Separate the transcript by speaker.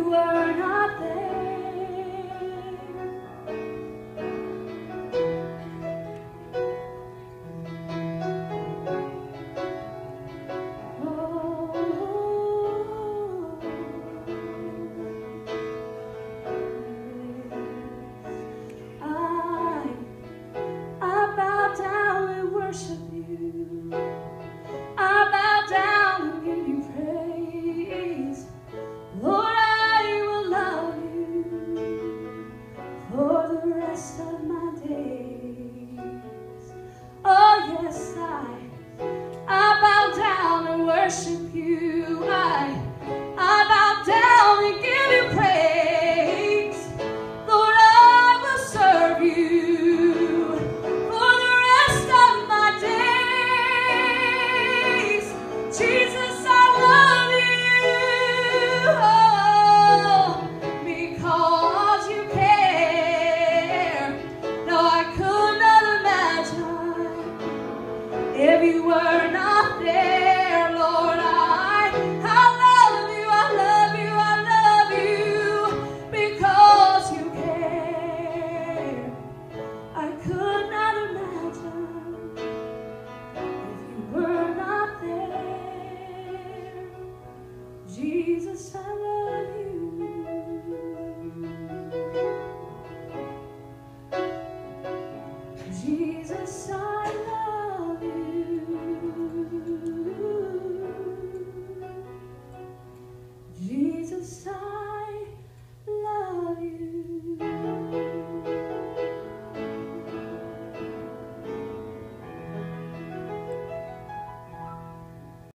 Speaker 1: you are not there. rest of my days. Oh, yes, I, I bow down and worship you. If you were not there, Lord, I, I love you, I love you, I love you because you care. I could not imagine if you were not there. Jesus, I love you.